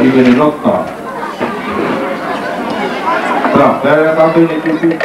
vivere lontano. Però per la bambina di più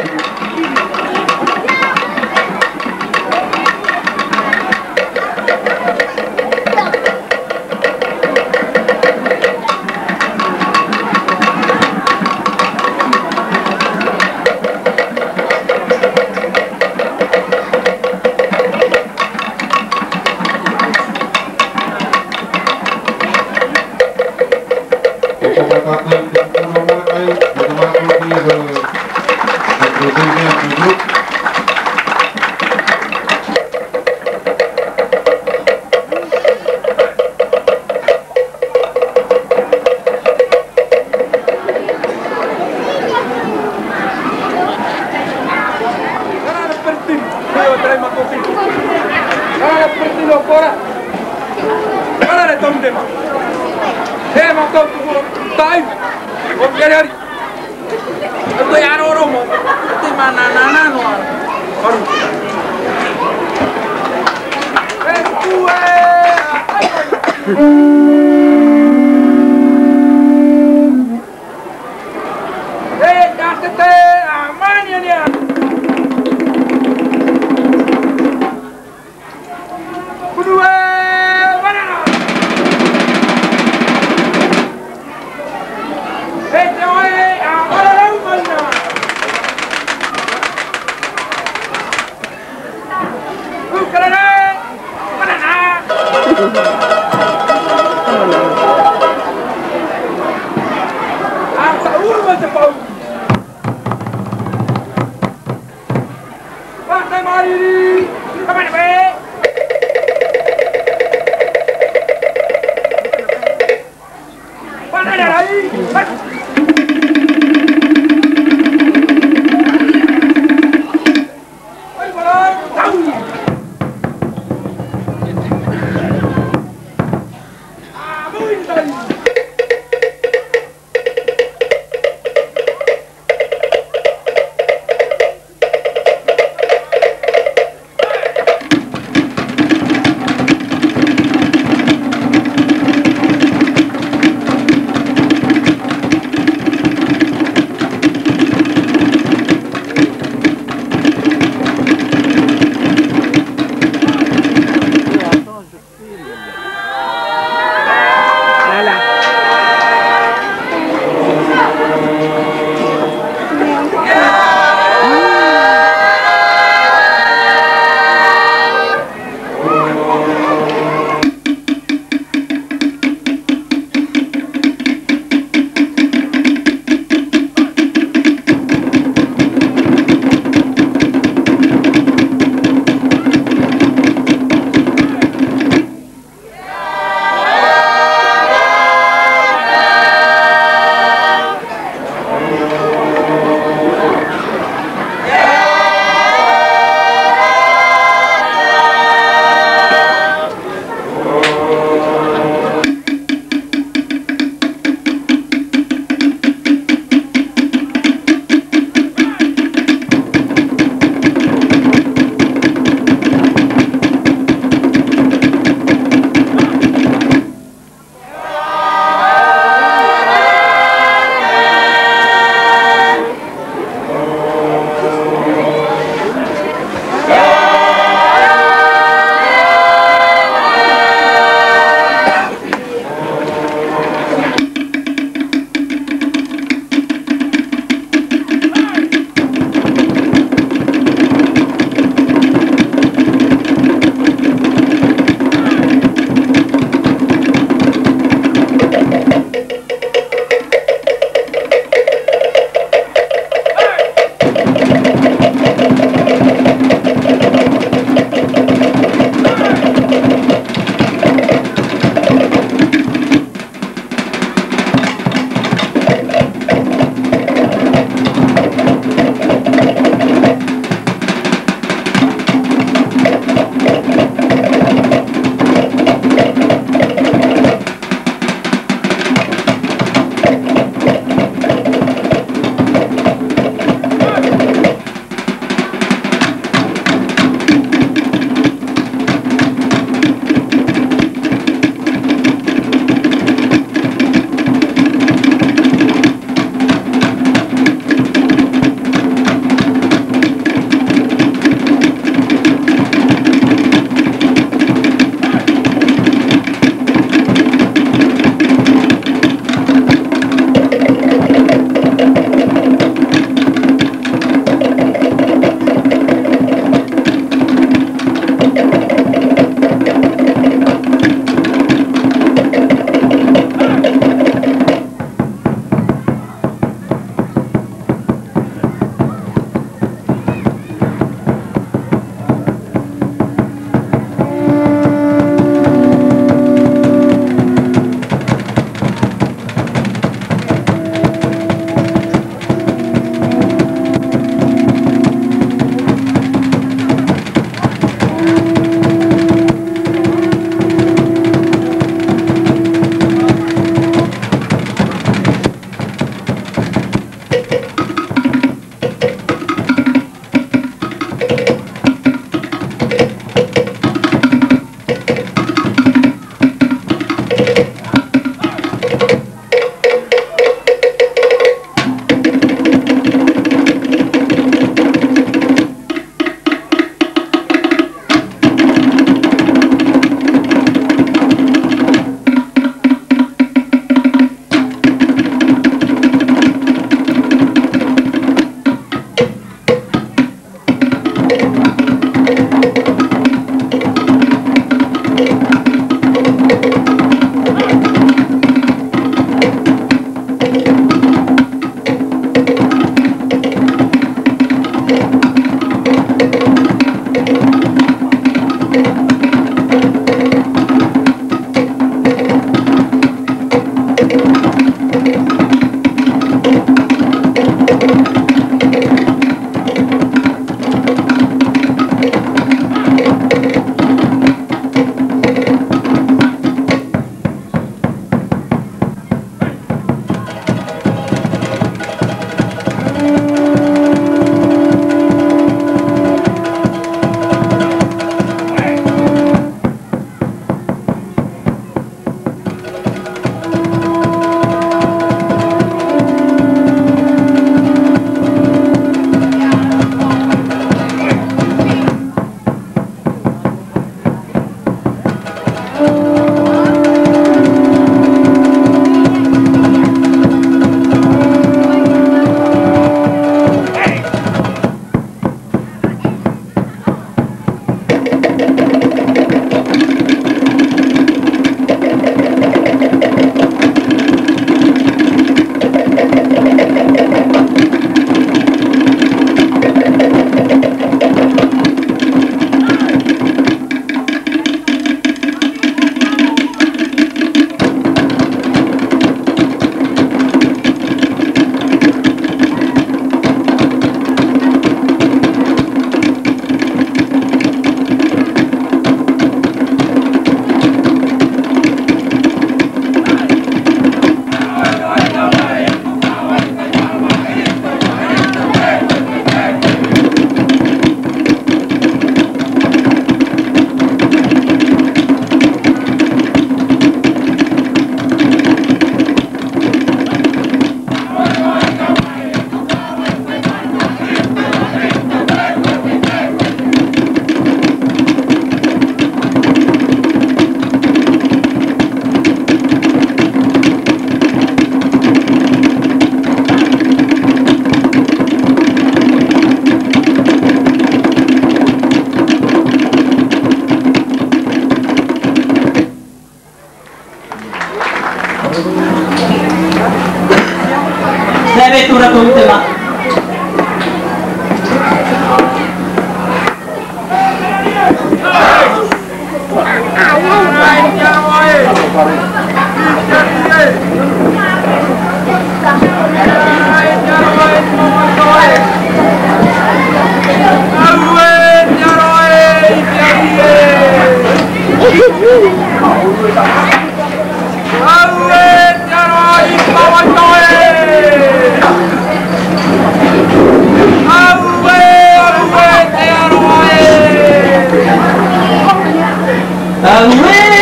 Halloween!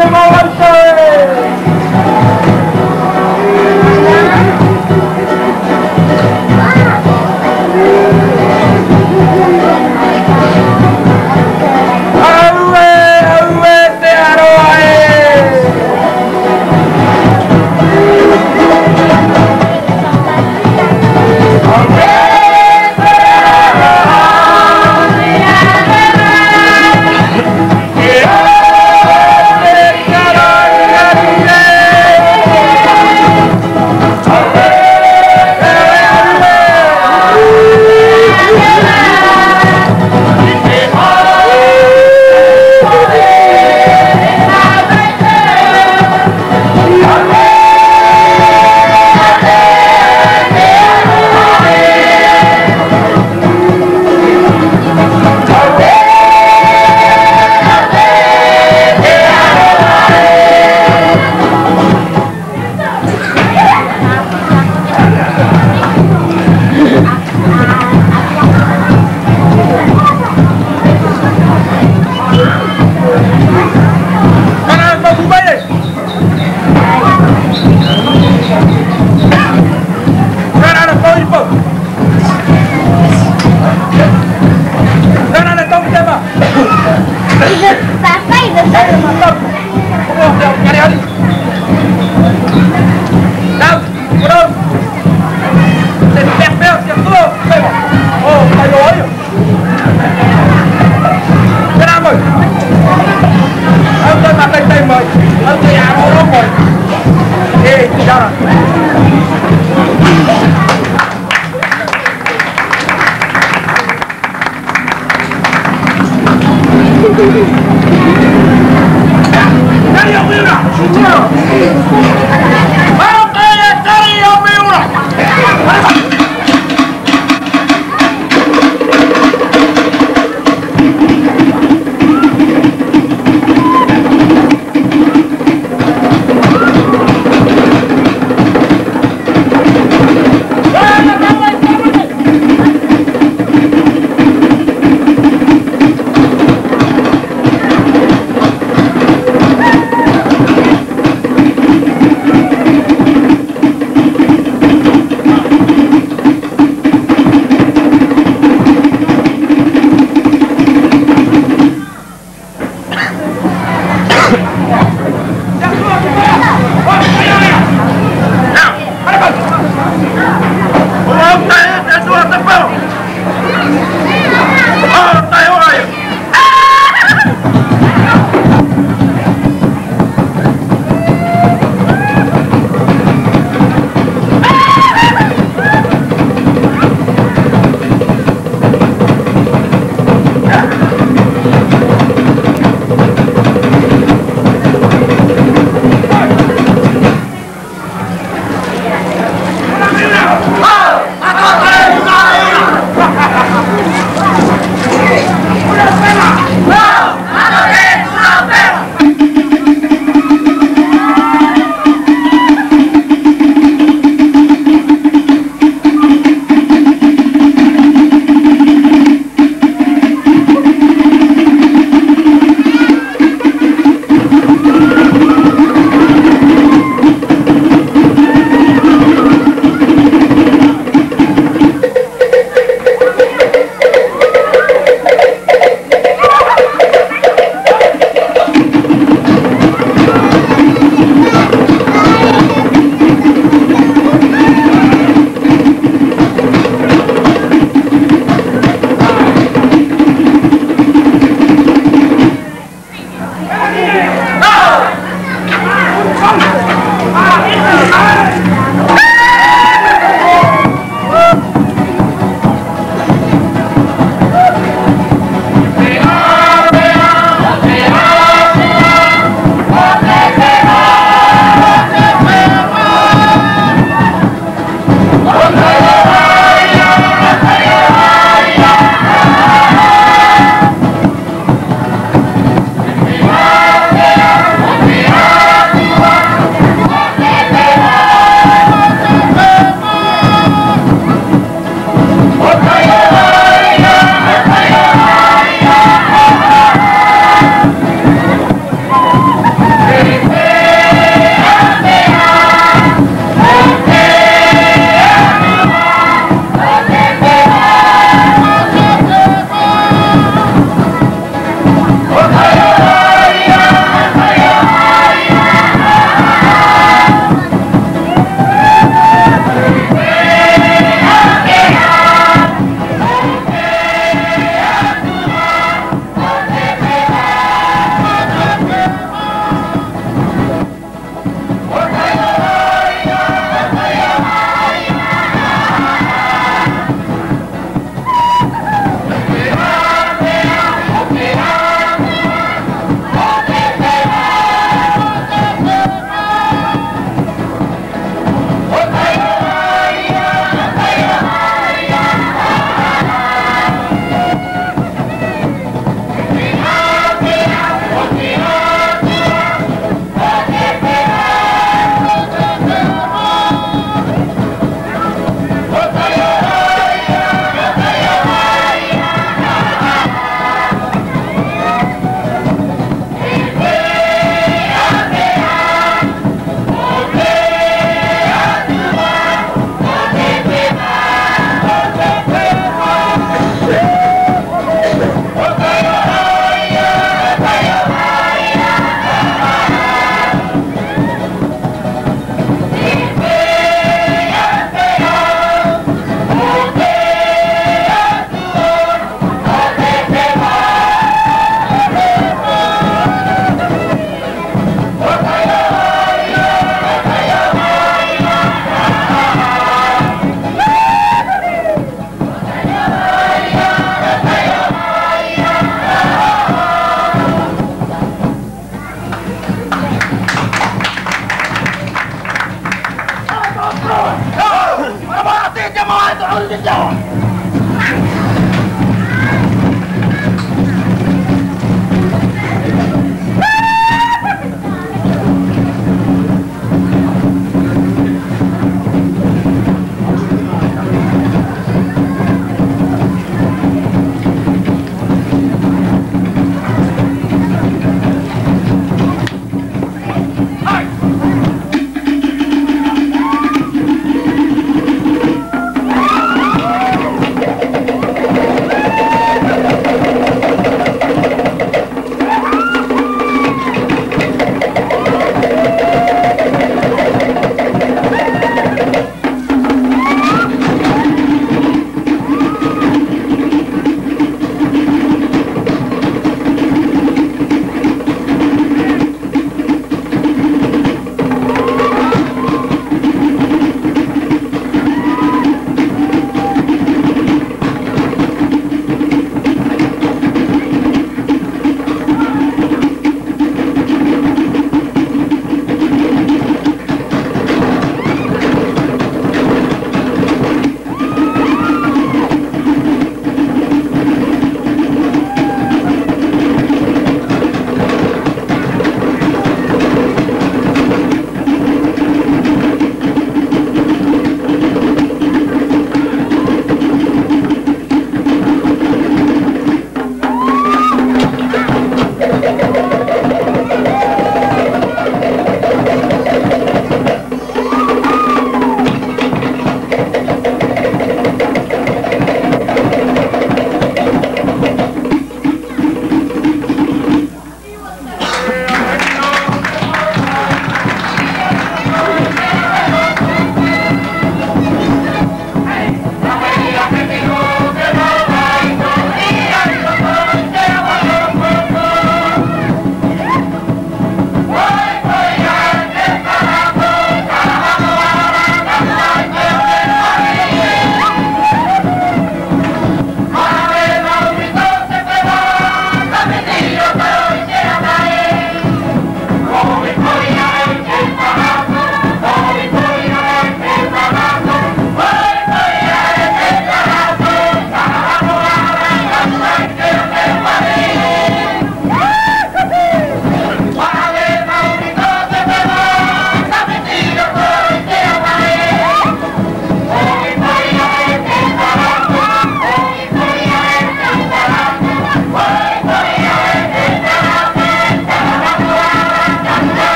animal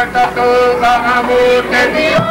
पटको कहाँ मूर्ति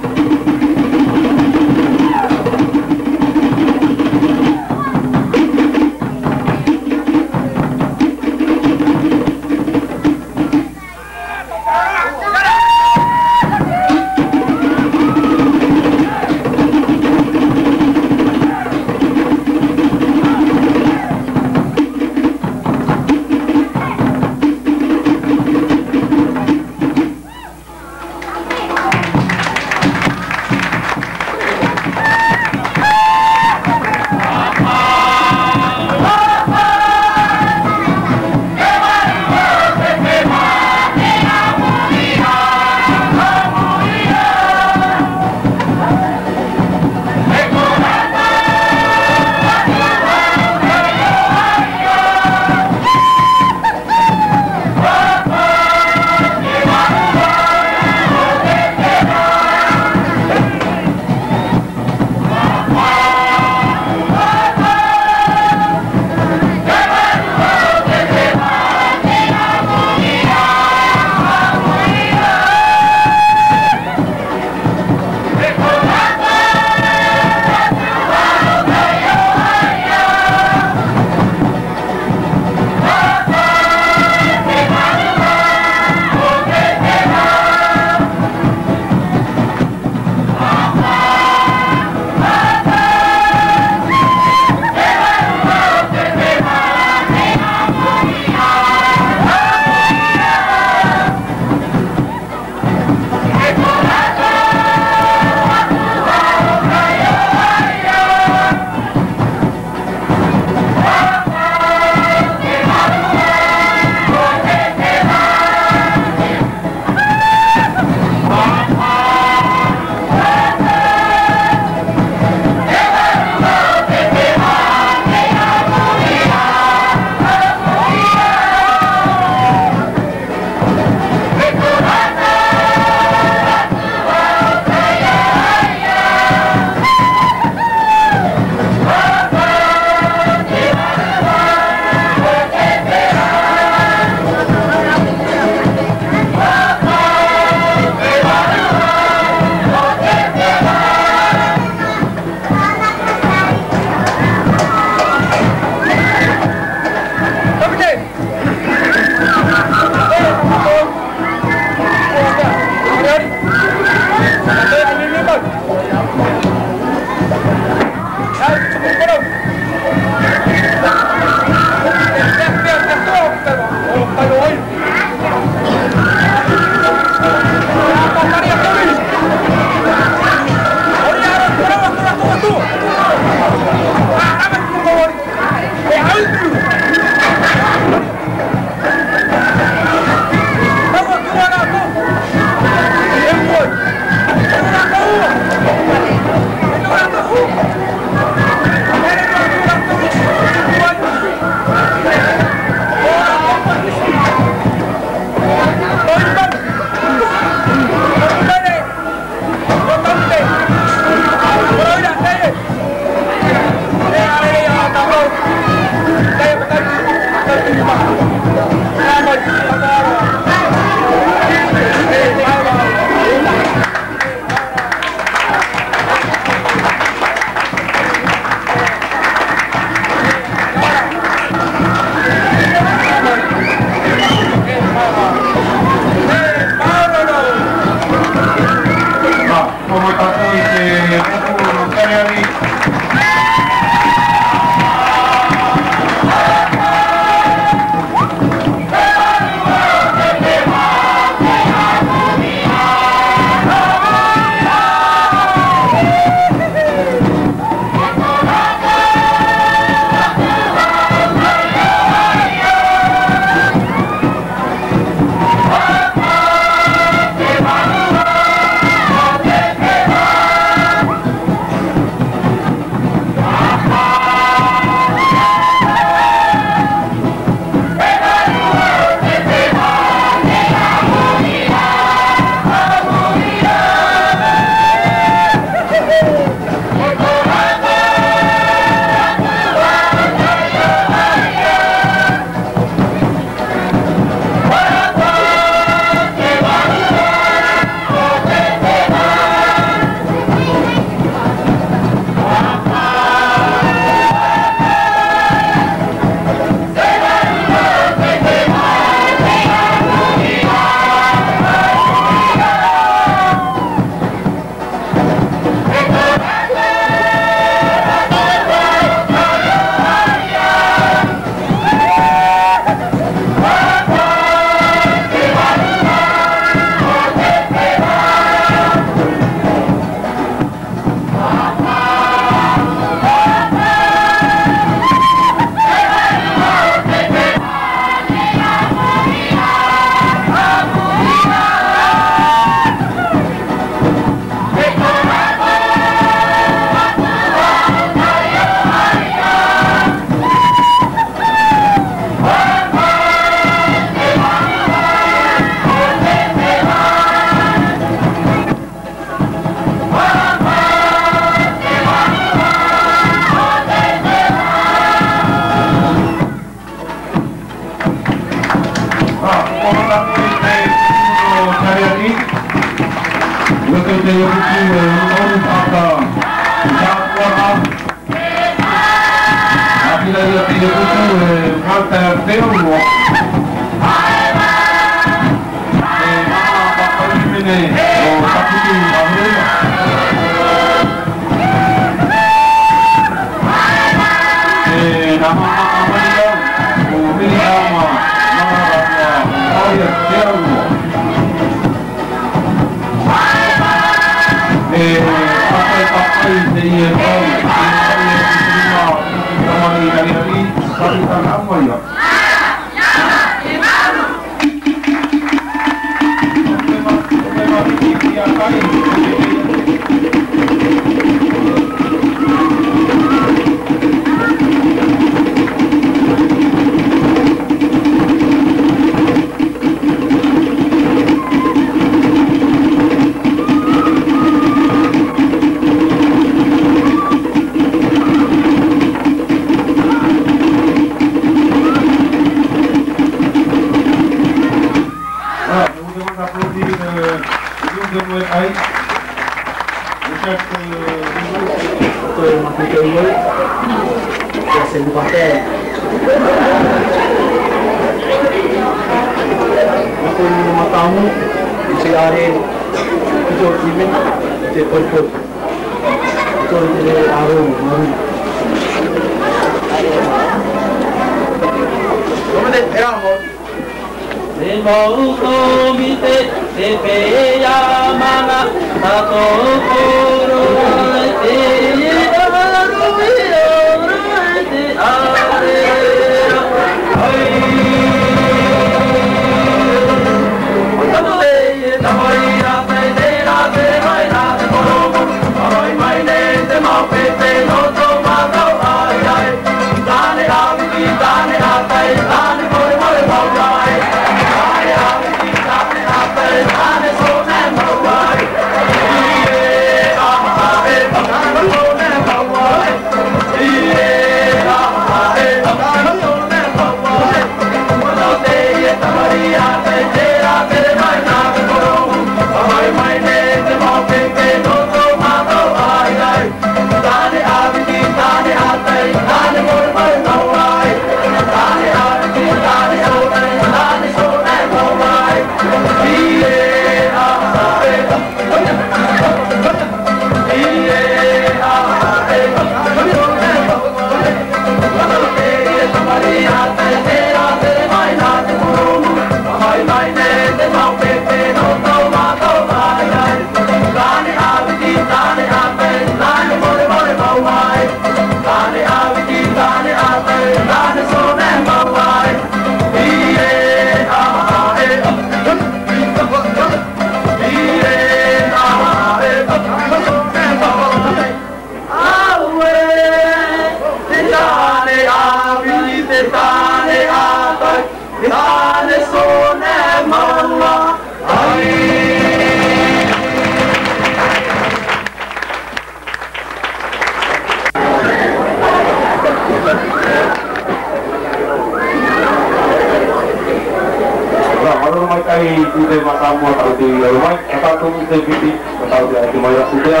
mengetahui rumah apa tuh CPT atau cuma yang sudah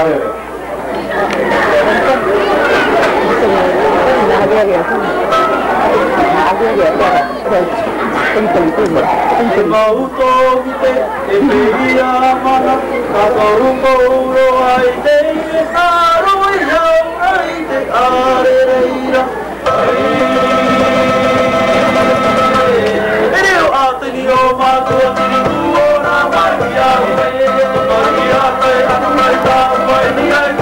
ada ya. Mau tomite, envidia mana, adorungo uro aite, aro ira, aite, are reira. Ereu ateni o matua, Bye.